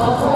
어,